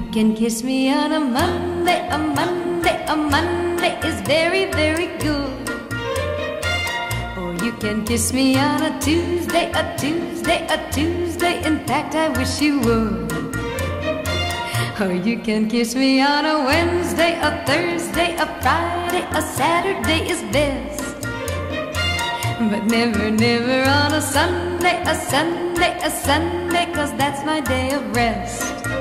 You can kiss me on a Monday, a Monday, a Monday is very, very good. Or you can kiss me on a Tuesday, a Tuesday, a Tuesday. In fact, I wish you would. Or you can kiss me on a Wednesday, a Thursday, a Friday, a Saturday is best. But never, never on a Sunday, a Sunday, a Sunday, cause that's my day of rest.